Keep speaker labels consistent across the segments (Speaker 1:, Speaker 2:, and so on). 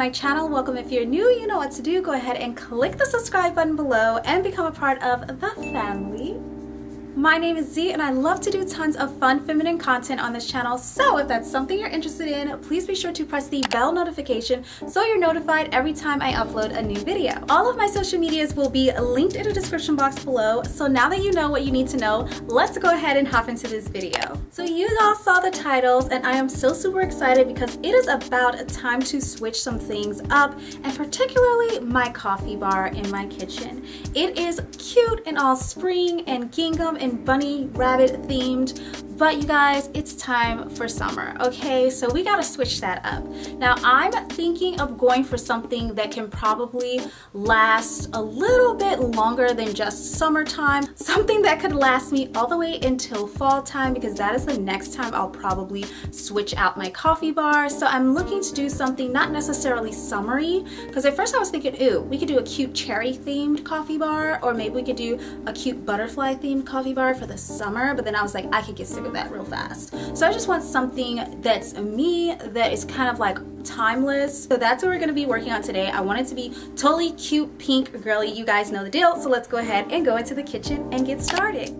Speaker 1: my channel. Welcome if you're new, you know what to do. Go ahead and click the subscribe button below and become a part of the family. My name is Z and I love to do tons of fun feminine content on this channel. So if that's something you're interested in, please be sure to press the bell notification so you're notified every time I upload a new video. All of my social medias will be linked in the description box below. So now that you know what you need to know, let's go ahead and hop into this video. So you all saw the titles and I am so super excited because it is about time to switch some things up and particularly my coffee bar in my kitchen. It is cute and all spring and gingham and bunny rabbit themed but you guys it's time for summer okay? So we gotta switch that up. Now I'm thinking of going for something that can probably last a little bit longer than just summertime something that could last me all the way until fall time because that is the next time I'll probably switch out my coffee bar. So I'm looking to do something not necessarily summery because at first I was thinking ooh we could do a cute cherry themed coffee bar or maybe we could do a cute butterfly themed coffee bar for the summer but then I was like I could get sick of that real fast. So I just want something that's me, that is kind of like timeless. So that's what we're gonna be working on today. I want it to be totally cute, pink, girly. You guys know the deal. So let's go ahead and go into the kitchen and get started.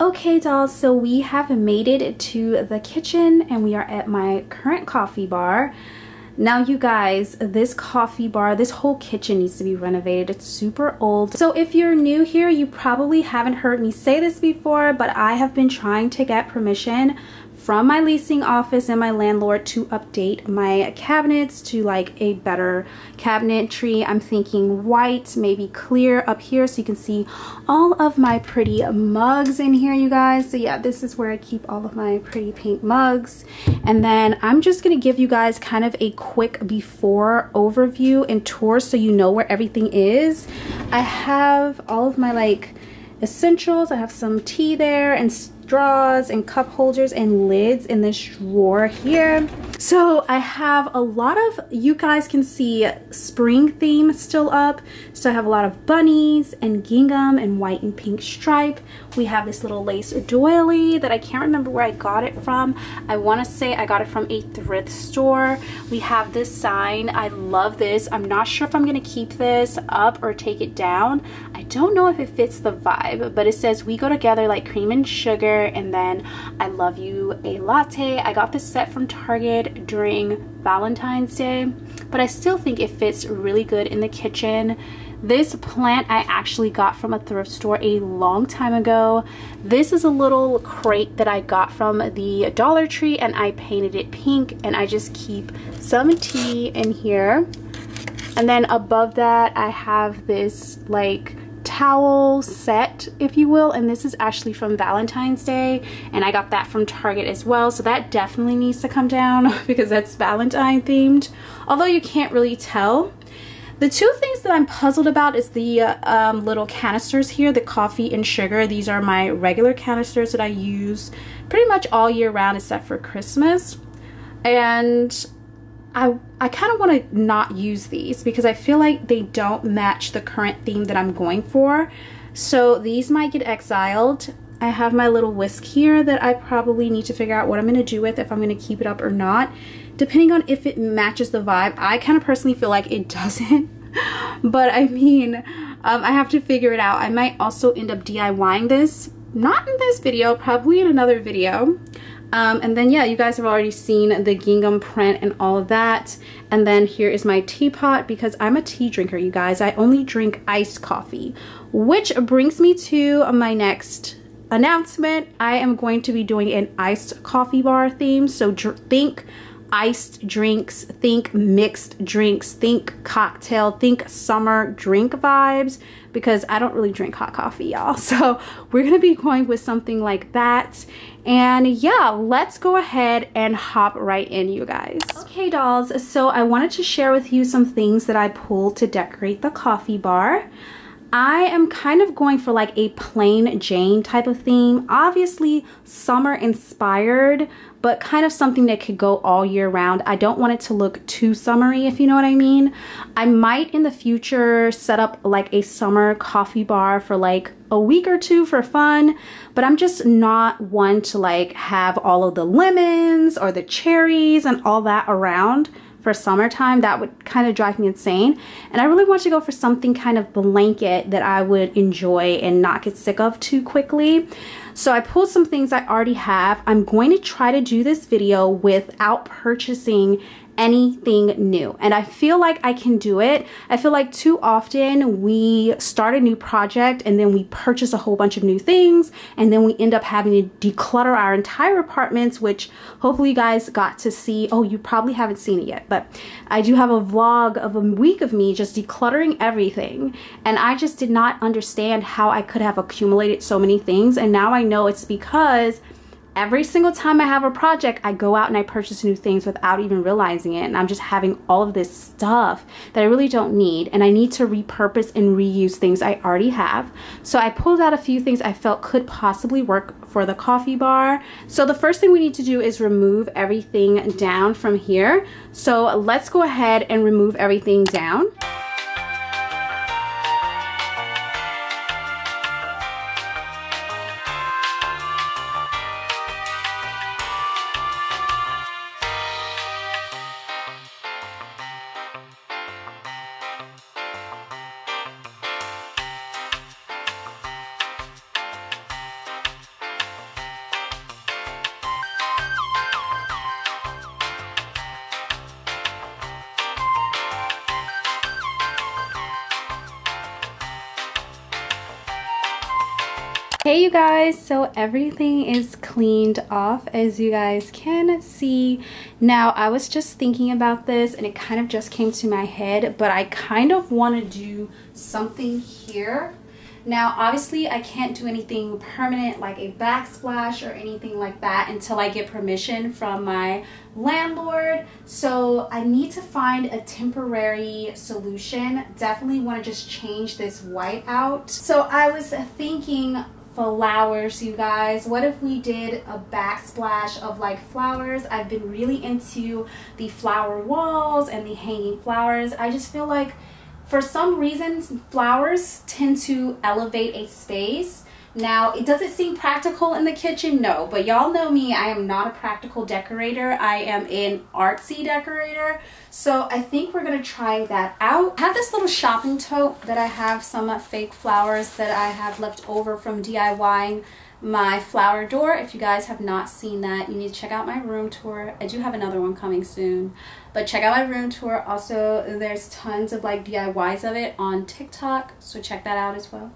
Speaker 1: Okay dolls, so we have made it to the kitchen and we are at my current coffee bar. Now you guys, this coffee bar, this whole kitchen needs to be renovated. It's super old. So if you're new here, you probably haven't heard me say this before, but I have been trying to get permission from my leasing office and my landlord to update my cabinets to like a better cabinetry. I'm thinking white, maybe clear up here so you can see all of my pretty mugs in here, you guys. So yeah, this is where I keep all of my pretty pink mugs. And then I'm just gonna give you guys kind of a quick before overview and tour so you know where everything is. I have all of my like essentials. I have some tea there and straws and cup holders and lids in this drawer here. So I have a lot of, you guys can see spring theme still up. So I have a lot of bunnies and gingham and white and pink stripe. We have this little lace doily that I can't remember where I got it from. I want to say I got it from a thrift store. We have this sign. I love this. I'm not sure if I'm to keep this up or take it down. I don't know if it fits the vibe, but it says we go together like cream and sugar and then I love you a latte. I got this set from Target during Valentine's Day, but I still think it fits really good in the kitchen. This plant I actually got from a thrift store a long time ago. This is a little crate that I got from the Dollar Tree and I painted it pink and I just keep some tea in here. And then above that I have this like towel set, if you will, and this is actually from Valentine's Day, and I got that from Target as well, so that definitely needs to come down because that's Valentine themed, although you can't really tell. The two things that I'm puzzled about is the uh, um, little canisters here, the coffee and sugar. These are my regular canisters that I use pretty much all year round except for Christmas. And I, I kind of want to not use these because I feel like they don't match the current theme that I'm going for. So these might get exiled. I have my little whisk here that I probably need to figure out what I'm going to do with if I'm going to keep it up or not. Depending on if it matches the vibe. I kind of personally feel like it doesn't. but I mean, um, I have to figure it out. I might also end up DIYing this. Not in this video, probably in another video. Um, and then yeah, you guys have already seen the gingham print and all of that. And then here is my teapot because I'm a tea drinker, you guys. I only drink iced coffee, which brings me to my next announcement. I am going to be doing an iced coffee bar theme. So think iced drinks, think mixed drinks, think cocktail, think summer drink vibes because I don't really drink hot coffee, y'all. So we're gonna be going with something like that. And yeah, let's go ahead and hop right in, you guys. Okay, dolls, so I wanted to share with you some things that I pulled to decorate the coffee bar. I am kind of going for like a plain Jane type of theme. Obviously summer inspired, but kind of something that could go all year round. I don't want it to look too summery, if you know what I mean. I might in the future set up like a summer coffee bar for like a week or two for fun, but I'm just not one to like have all of the lemons or the cherries and all that around for summertime, that would kind of drive me insane. And I really want to go for something kind of blanket that I would enjoy and not get sick of too quickly. So I pulled some things I already have. I'm going to try to do this video without purchasing anything new. And I feel like I can do it. I feel like too often we start a new project and then we purchase a whole bunch of new things and then we end up having to declutter our entire apartments, which hopefully you guys got to see. Oh, you probably haven't seen it yet, but I do have a vlog of a week of me just decluttering everything. And I just did not understand how I could have accumulated so many things. And now I know it's because every single time I have a project, I go out and I purchase new things without even realizing it. And I'm just having all of this stuff that I really don't need. And I need to repurpose and reuse things I already have. So I pulled out a few things I felt could possibly work for the coffee bar. So the first thing we need to do is remove everything down from here. So let's go ahead and remove everything down. So everything is cleaned off as you guys can see. Now I was just thinking about this and it kind of just came to my head, but I kind of want to do something here. Now obviously I can't do anything permanent like a backsplash or anything like that until I get permission from my landlord. So I need to find a temporary solution. Definitely want to just change this white out. So I was thinking flowers you guys. What if we did a backsplash of like flowers? I've been really into the flower walls and the hanging flowers. I just feel like for some reason flowers tend to elevate a space now, it doesn't seem practical in the kitchen, no, but y'all know me, I am not a practical decorator. I am an artsy decorator. So I think we're gonna try that out. I have this little shopping tote that I have some fake flowers that I have left over from DIYing my flower door. If you guys have not seen that, you need to check out my room tour. I do have another one coming soon, but check out my room tour. Also, there's tons of like DIYs of it on TikTok, so check that out as well.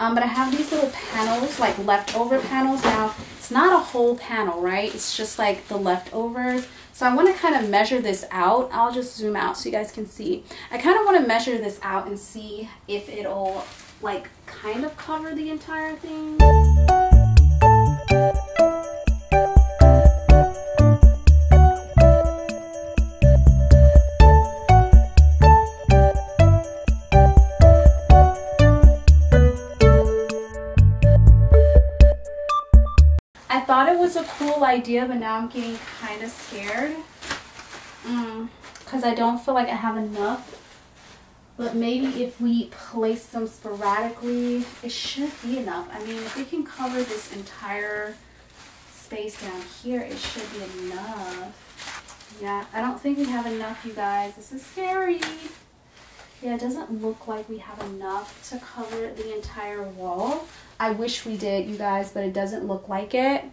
Speaker 1: Um, but I have these little panels, like leftover panels. Now, it's not a whole panel, right? It's just like the leftovers. So I want to kind of measure this out. I'll just zoom out so you guys can see. I kind of want to measure this out and see if it'll like kind of cover the entire thing. Idea, but now I'm getting kind of scared. Because mm, I don't feel like I have enough. But maybe if we place them sporadically, it should be enough. I mean, if we can cover this entire space down here, it should be enough. Yeah, I don't think we have enough, you guys. This is scary. Yeah, it doesn't look like we have enough to cover the entire wall. I wish we did, you guys, but it doesn't look like it.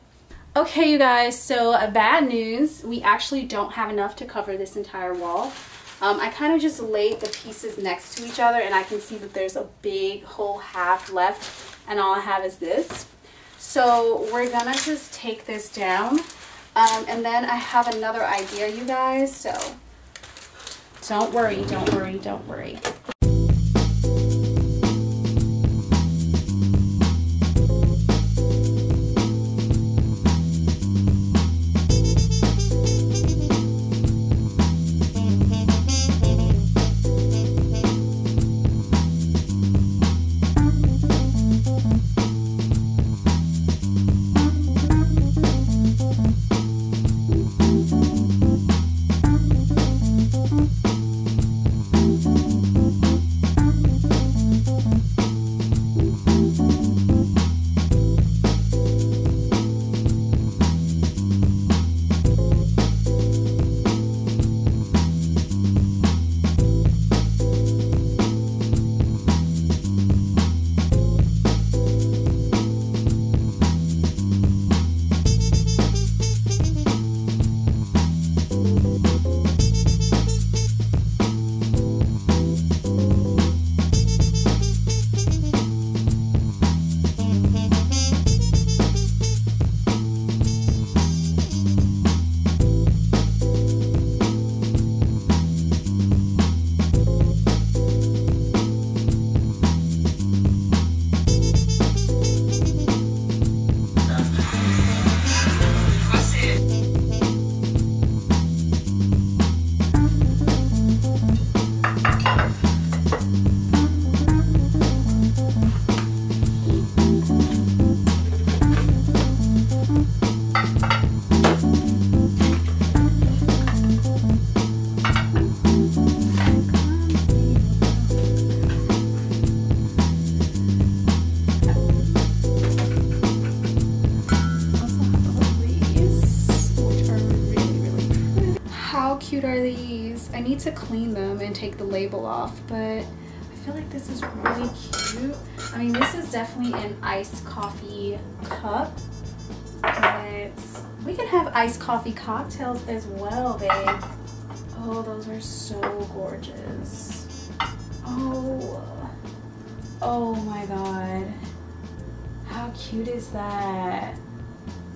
Speaker 1: Okay, you guys, so uh, bad news. We actually don't have enough to cover this entire wall. Um, I kind of just laid the pieces next to each other and I can see that there's a big whole half left and all I have is this. So we're gonna just take this down um, and then I have another idea, you guys, so don't worry, don't worry, don't worry. And take the label off, but I feel like this is really cute. I mean, this is definitely an iced coffee cup, but we can have iced coffee cocktails as well, babe. Oh, those are so gorgeous. Oh, oh my God. How cute is that?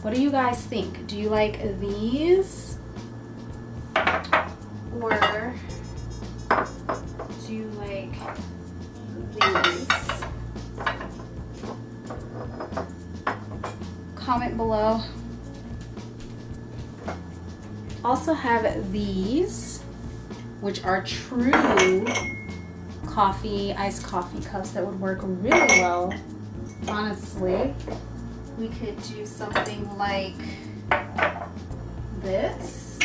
Speaker 1: What do you guys think? Do you like these? Or below. Also have these, which are true coffee, iced coffee cups that would work really well, honestly. We could do something like this.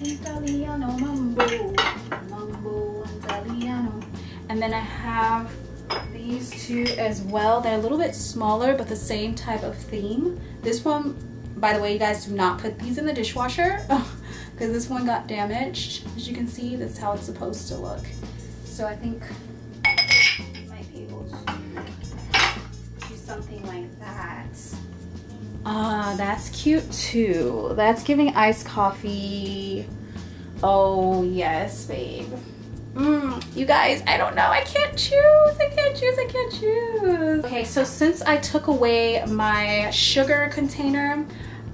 Speaker 1: Italiano mambo, mambo Italiano. And then I have these two as well. They're a little bit smaller, but the same type of theme. This one, by the way, you guys do not put these in the dishwasher because this one got damaged. As you can see, that's how it's supposed to look. So I think do something like that. Ah, uh, that's cute too. That's giving iced coffee. Oh, yes, babe. Mm, you guys, I don't know. I can't choose. I can't choose. I can't choose. Okay, so since I took away my sugar container,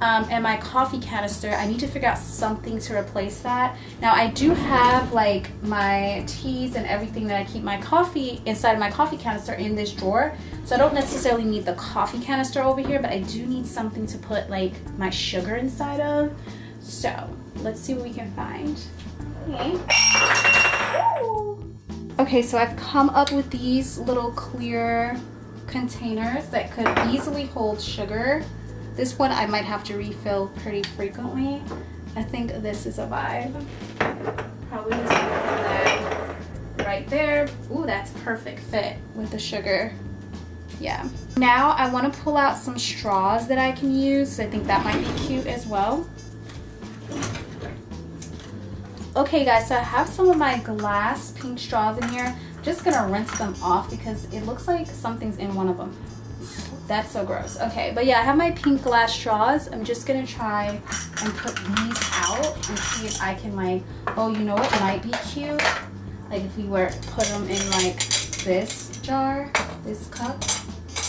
Speaker 1: um, and my coffee canister, I need to figure out something to replace that. Now I do have like my teas and everything that I keep my coffee inside of my coffee canister in this drawer. So I don't necessarily need the coffee canister over here, but I do need something to put like my sugar inside of. So let's see what we can find. Okay. Okay, so I've come up with these little clear containers that could easily hold sugar. This one I might have to refill pretty frequently. I think this is a vibe. Probably just that right there. Ooh, that's perfect fit with the sugar. Yeah. Now I want to pull out some straws that I can use. I think that might be cute as well. Okay guys, so I have some of my glass pink straws in here. I'm just gonna rinse them off because it looks like something's in one of them. That's so gross. Okay, but yeah, I have my pink glass straws. I'm just gonna try and put these out and see if I can like, oh, you know what might be cute? Like if we were put them in like this jar, this cup,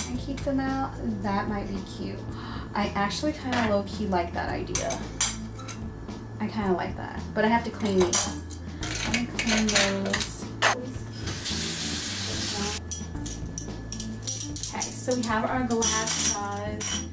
Speaker 1: and keep them out, that might be cute. I actually kind of low-key like that idea. I kind of like that, but I have to clean these. Let me clean those. so we have our glass straws.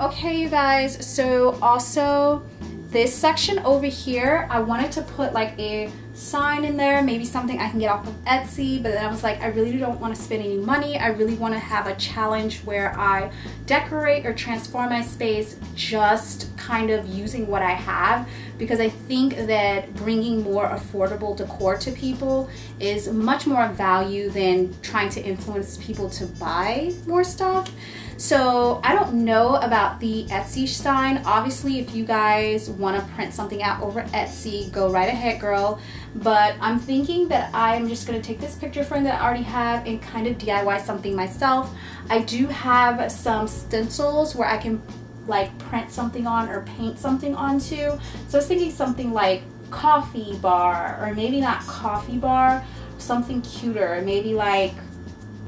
Speaker 1: Okay, you guys, so also this section over here, I wanted to put like a sign in there, maybe something I can get off of Etsy, but then I was like, I really don't want to spend any money. I really want to have a challenge where I decorate or transform my space just kind of using what I have because I think that bringing more affordable decor to people is much more of value than trying to influence people to buy more stuff. So I don't know about the Etsy sign. Obviously, if you guys want to print something out over Etsy, go right ahead, girl. But I'm thinking that I'm just going to take this picture frame that I already have and kind of DIY something myself. I do have some stencils where I can like print something on or paint something onto. So I was thinking something like coffee bar or maybe not coffee bar, something cuter, maybe like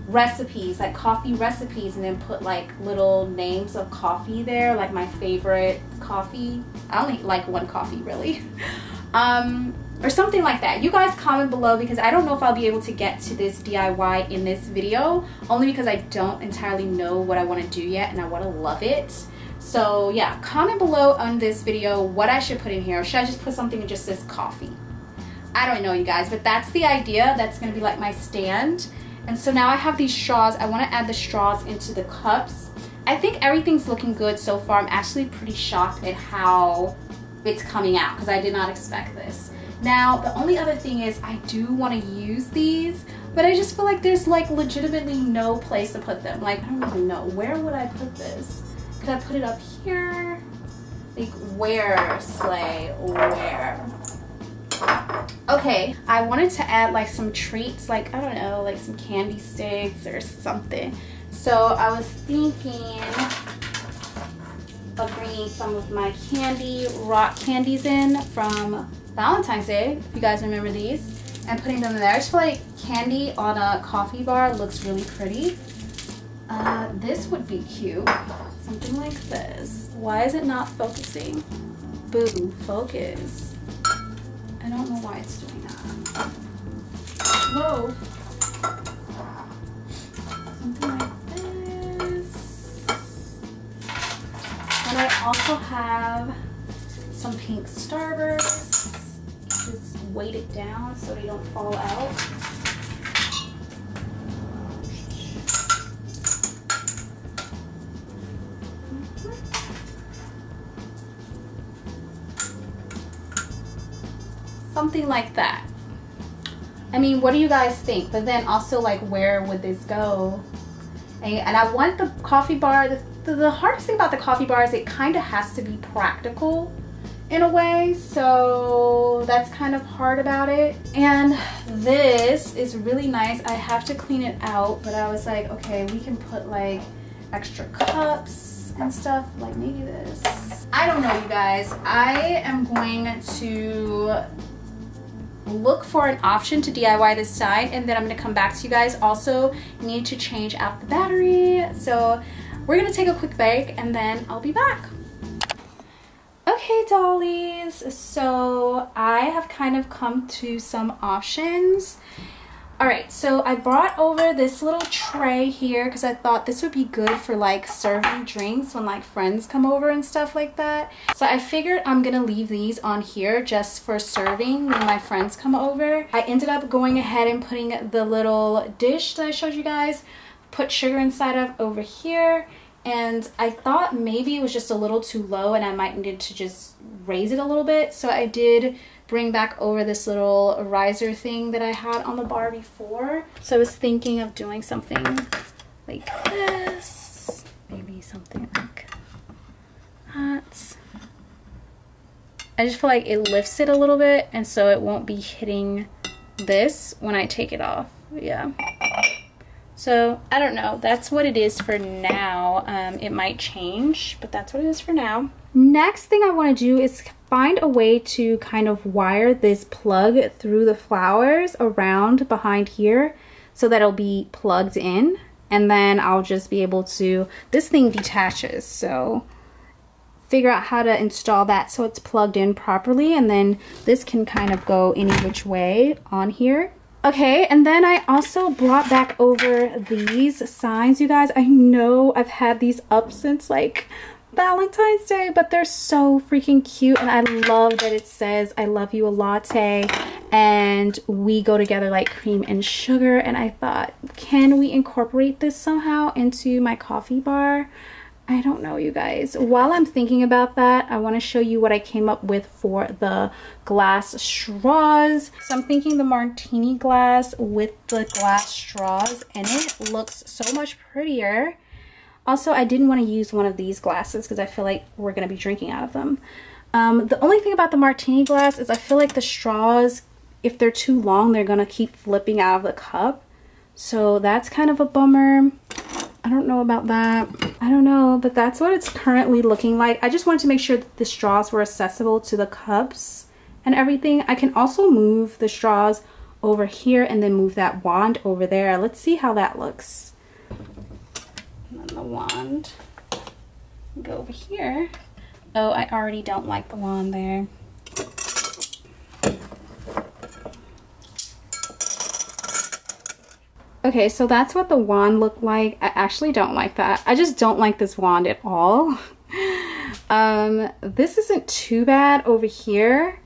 Speaker 1: recipes, like coffee recipes, and then put like little names of coffee there, like my favorite coffee. I only like one coffee really. um, or something like that. You guys comment below because I don't know if I'll be able to get to this DIY in this video, only because I don't entirely know what I want to do yet and I want to love it. So yeah, comment below on this video what I should put in here. Should I just put something that just says coffee? I don't know you guys, but that's the idea. That's going to be like my stand. And so now I have these straws. I want to add the straws into the cups. I think everything's looking good so far. I'm actually pretty shocked at how it's coming out because I did not expect this. Now, the only other thing is I do want to use these, but I just feel like there's like legitimately no place to put them. Like, I don't even know. Where would I put this? Could I put it up here? Like where, Slay, where? Okay, I wanted to add like some treats, like, I don't know, like some candy sticks or something. So I was thinking of bringing some of my candy, rock candies in from Valentine's Day, if you guys remember these, and putting them in there. I just feel like candy on a coffee bar looks really pretty. Uh, this would be cute. Something like this. Why is it not focusing? Boo, focus. I don't know why it's doing that. Whoa. Something like this. And I also have some pink starbursts. Just weight it down so they don't fall out. Something like that. I mean what do you guys think? But then also like where would this go? And, and I want the coffee bar the, the, the hardest thing about the coffee bar is it kind of has to be practical in a way. So that's kind of hard about it. And this is really nice. I have to clean it out but I was like okay we can put like extra cups and stuff like maybe this. I don't know you guys. I am going to look for an option to DIY this side and then I'm gonna come back to you guys. Also need to change out the battery. So we're gonna take a quick break and then I'll be back. Okay, dollies, so I have kind of come to some options all right so i brought over this little tray here because i thought this would be good for like serving drinks when like friends come over and stuff like that. So i figured i'm gonna leave these on here just for serving when my friends come over. I ended up going ahead and putting the little dish that i showed you guys put sugar inside of over here and I thought maybe it was just a little too low and I might need to just raise it a little bit. So I did bring back over this little riser thing that I had on the bar before. So I was thinking of doing something like this. Maybe something like that. I just feel like it lifts it a little bit and so it won't be hitting this when I take it off. Yeah. So I don't know. That's what it is for now. Um, it might change, but that's what it is for now. Next thing I want to do is find a way to kind of wire this plug through the flowers around behind here so that it'll be plugged in and then I'll just be able to, this thing detaches so figure out how to install that so it's plugged in properly and then this can kind of go any which way on here. Okay, and then I also brought back over these signs, you guys. I know I've had these up since like Valentine's Day, but they're so freaking cute. And I love that it says, I love you a latte. And we go together like cream and sugar. And I thought, can we incorporate this somehow into my coffee bar? I don't know, you guys. While I'm thinking about that, I want to show you what I came up with for the glass straws. So I'm thinking the martini glass with the glass straws and it looks so much prettier also, I didn't want to use one of these glasses because I feel like we're going to be drinking out of them. Um, the only thing about the martini glass is I feel like the straws, if they're too long, they're going to keep flipping out of the cup. So that's kind of a bummer. I don't know about that. I don't know, but that's what it's currently looking like. I just wanted to make sure that the straws were accessible to the cups and everything. I can also move the straws over here and then move that wand over there. Let's see how that looks the wand. Go over here. Oh, I already don't like the wand there. Okay, so that's what the wand looked like. I actually don't like that. I just don't like this wand at all. um, this isn't too bad over here.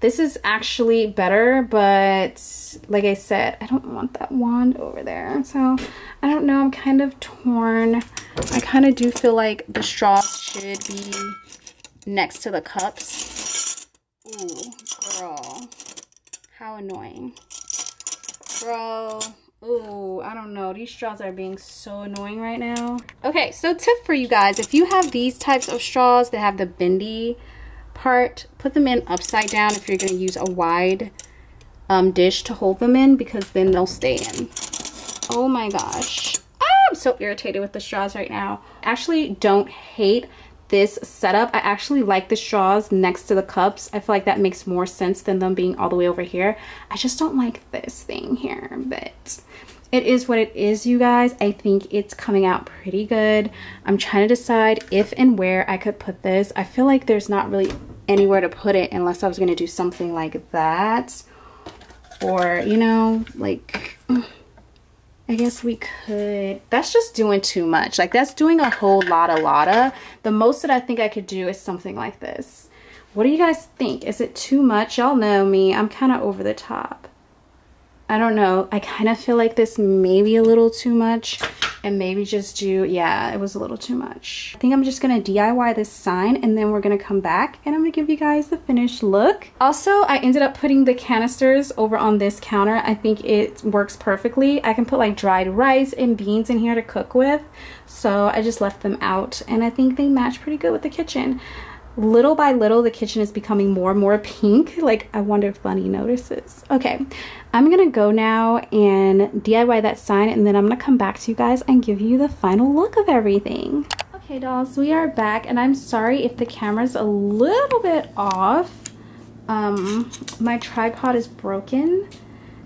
Speaker 1: This is actually better, but like I said, I don't want that wand over there. So I don't know, I'm kind of torn. I kind of do feel like the straws should be next to the cups. Ooh, girl. How annoying. Girl, Oh, I don't know. These straws are being so annoying right now. Okay, so tip for you guys. If you have these types of straws that have the bendy part, put them in upside down if you're going to use a wide um, dish to hold them in because then they'll stay in. Oh my gosh. Ah, I'm so irritated with the straws right now. Actually don't hate this setup. I actually like the straws next to the cups. I feel like that makes more sense than them being all the way over here. I just don't like this thing here, but it is what it is, you guys. I think it's coming out pretty good. I'm trying to decide if and where I could put this. I feel like there's not really anywhere to put it unless I was going to do something like that. Or, you know, like... I guess we could, that's just doing too much. Like that's doing a whole lot of lotta. The most that I think I could do is something like this. What do you guys think? Is it too much? Y'all know me, I'm kind of over the top. I don't know. I kind of feel like this may be a little too much and maybe just do, yeah, it was a little too much. I think I'm just gonna DIY this sign and then we're gonna come back and I'm gonna give you guys the finished look. Also, I ended up putting the canisters over on this counter. I think it works perfectly. I can put like dried rice and beans in here to cook with. So I just left them out and I think they match pretty good with the kitchen little by little the kitchen is becoming more and more pink. Like i wonder if bunny notices. Okay i'm gonna go now and diy that sign and then i'm gonna come back to you guys and give you the final look of everything. Okay dolls we are back and i'm sorry if the camera's a little bit off. Um my tripod is broken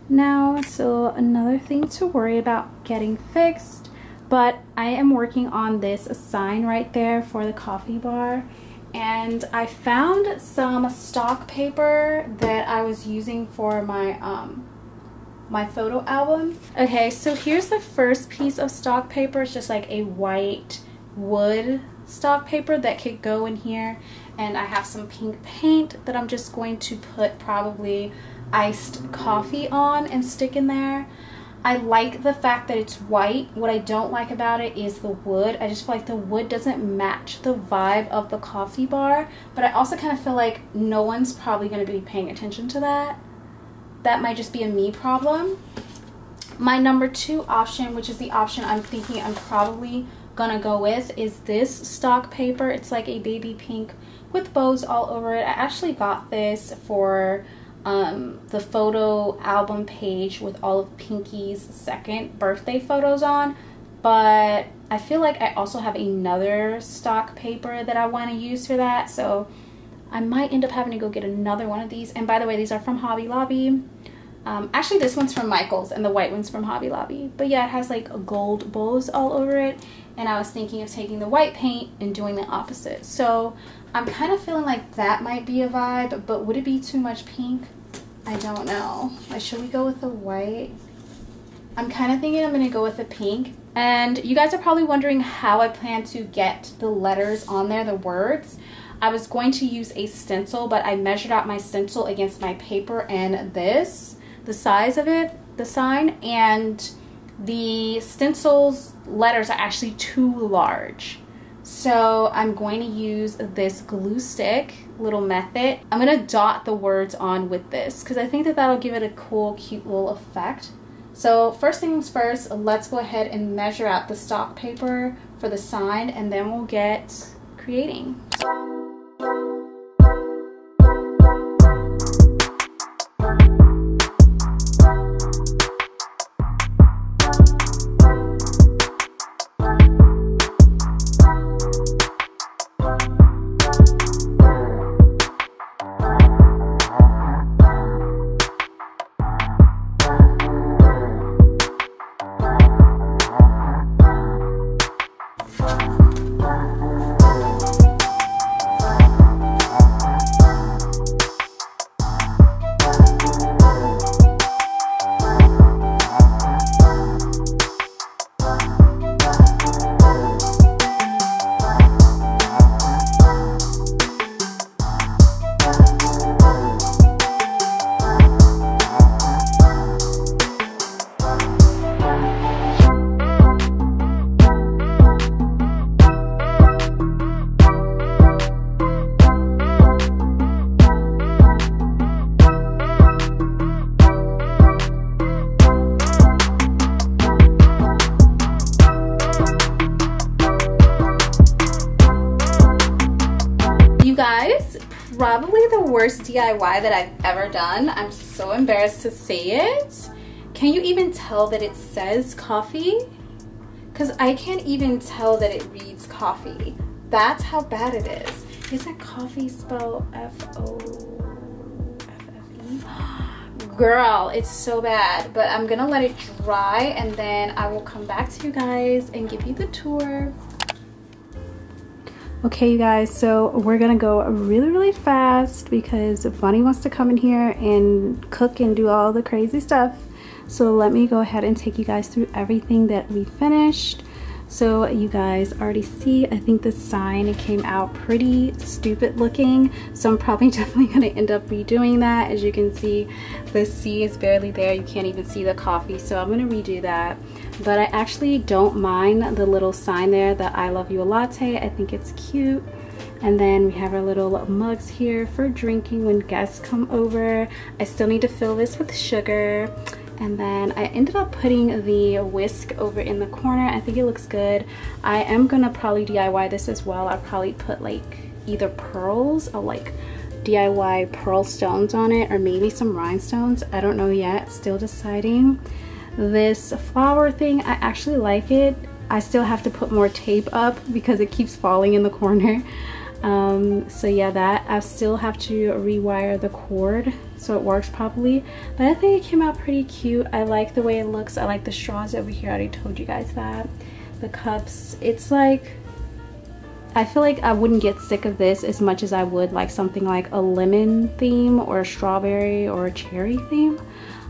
Speaker 1: now so another thing to worry about getting fixed. But i am working on this sign right there for the coffee bar and I found some stock paper that I was using for my um, my photo album. Okay, so here's the first piece of stock paper. It's just like a white wood stock paper that could go in here. And I have some pink paint that I'm just going to put probably iced coffee on and stick in there. I like the fact that it's white. What I don't like about it is the wood. I just feel like the wood doesn't match the vibe of the coffee bar. But I also kind of feel like no one's probably going to be paying attention to that. That might just be a me problem. My number two option, which is the option I'm thinking I'm probably gonna go with, is this stock paper. It's like a baby pink with bows all over it. I actually got this for um, the photo album page with all of Pinky's second birthday photos on. But I feel like I also have another stock paper that I want to use for that. So I might end up having to go get another one of these. And by the way, these are from Hobby Lobby. Um, actually, this one's from Michael's and the white one's from Hobby Lobby. But yeah, it has like gold bows all over it. And I was thinking of taking the white paint and doing the opposite. So I'm kind of feeling like that might be a vibe, but would it be too much pink? I don't know. Like, should we go with the white? I'm kind of thinking I'm going to go with the pink. And you guys are probably wondering how I plan to get the letters on there, the words. I was going to use a stencil, but I measured out my stencil against my paper and this, the size of it, the sign, and the stencil's letters are actually too large. So I'm going to use this glue stick little method. I'm going to dot the words on with this because I think that that'll give it a cool, cute little effect. So first things first, let's go ahead and measure out the stock paper for the sign and then we'll get creating. DIY that I've ever done. I'm so embarrassed to say it. Can you even tell that it says coffee? Because I can't even tell that it reads coffee. That's how bad it is. Is that coffee spelled F-O-F-F-E? Girl, it's so bad. But I'm gonna let it dry and then I will come back to you guys and give you the tour. Okay, you guys, so we're gonna go really, really fast because Bunny wants to come in here and cook and do all the crazy stuff. So let me go ahead and take you guys through everything that we finished. So you guys already see, I think the sign came out pretty stupid looking. So I'm probably definitely gonna end up redoing that. As you can see, the C is barely there. You can't even see the coffee. So I'm gonna redo that. But I actually don't mind the little sign there that I love you a latte. I think it's cute. And then we have our little mugs here for drinking when guests come over. I still need to fill this with sugar and then I ended up putting the whisk over in the corner. I think it looks good. I am gonna probably DIY this as well. I'll probably put like either pearls or like DIY pearl stones on it or maybe some rhinestones. I don't know yet. Still deciding. This flower thing I actually like it. I still have to put more tape up because it keeps falling in the corner. Um, so yeah that. I still have to rewire the cord so it works properly. But I think it came out pretty cute. I like the way it looks. I like the straws over here. I already told you guys that. The cups it's like I feel like I wouldn't get sick of this as much as I would like something like a lemon theme or a strawberry or a cherry theme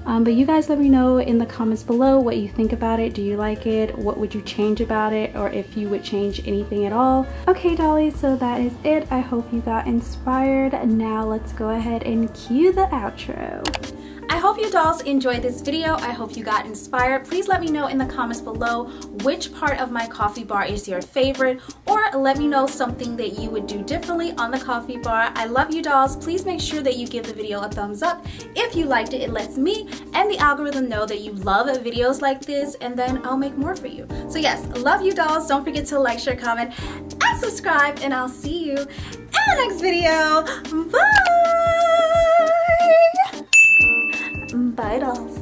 Speaker 1: um, but you guys let me know in the comments below what you think about it. Do you like it? What would you change about it? Or if you would change anything at all. Okay, Dolly, so that is it. I hope you got inspired. Now let's go ahead and cue the outro. I hope you dolls enjoyed this video. I hope you got inspired. Please let me know in the comments below which part of my coffee bar is your favorite or let me know something that you would do differently on the coffee bar. I love you dolls. Please make sure that you give the video a thumbs up. If you liked it, it lets me and the algorithm know that you love videos like this and then I'll make more for you. So yes, love you dolls. Don't forget to like, share, comment, and subscribe and I'll see you in the next video. Bye! Bye dolls.